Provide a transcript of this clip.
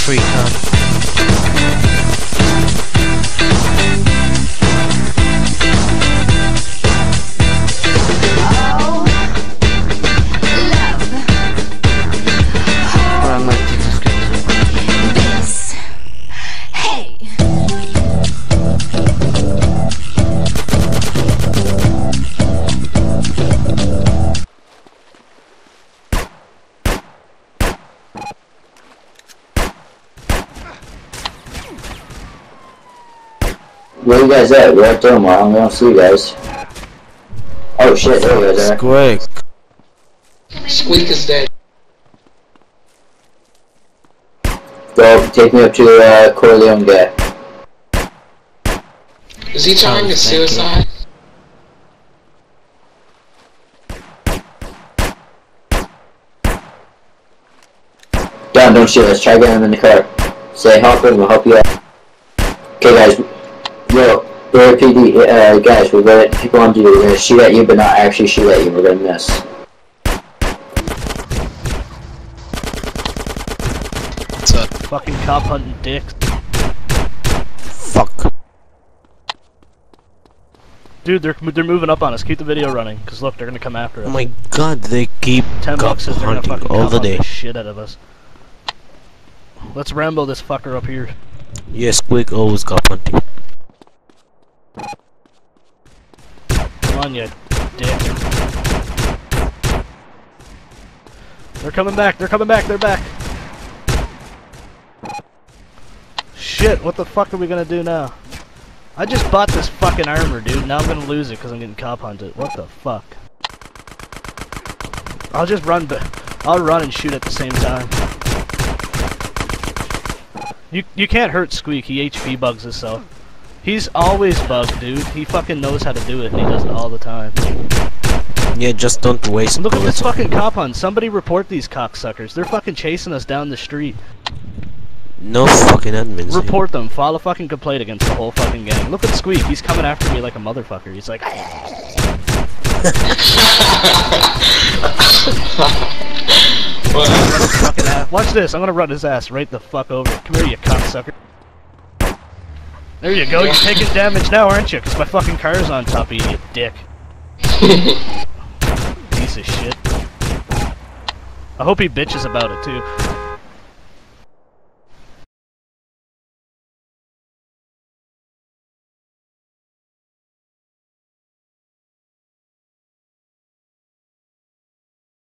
free card. Hey! Where you guys at? We're at Delmar. I don't see you guys. Oh shit, there you guys are. Quick. Squeak is dead. Go, take me up to uh, Corleone Gap. Is he trying to thank you. suicide? Don, don't shoot. Let's try getting him in the car. Say help him. We'll help you out. Okay, guys. Yo, we're PD. Uh, guys, we're gonna keep on to you. We're gonna shoot at you, but not actually shoot at you. We're gonna miss. What's up? Fucking cop hunting dicks. Fuck. Dude, they're they're moving up on us. Keep the video running, cause look, they're gonna come after us. Oh my god, they keep Ten cop bucks says they're gonna hunting all the day. the shit out of us. Let's Rambo this fucker up here. Yes, quick, always cop hunting. On, you dick. They're coming back. They're coming back. They're back. Shit, what the fuck are we gonna do now? I just bought this fucking armor, dude. Now I'm gonna lose it because I'm getting cop hunted. What the fuck? I'll just run, but I'll run and shoot at the same time. You you can't hurt Squeak. He HP bugs himself. He's always bugged, dude. He fucking knows how to do it, and he does it all the time. Yeah, just don't waste Look at this fucking cop hunt. Somebody report these cocksuckers. They're fucking chasing us down the street. No fucking admins. here. Report them. File a fucking complaint against the whole fucking gang. Look at Squeak. He's coming after me like a motherfucker. He's like, Well, fucking ass. Watch this. I'm gonna run his ass right the fuck over. Come here, you cocksucker. There you go. You're taking damage now, aren't you? Because my fucking car's on top of you, you dick. Piece of shit. I hope he bitches about it too.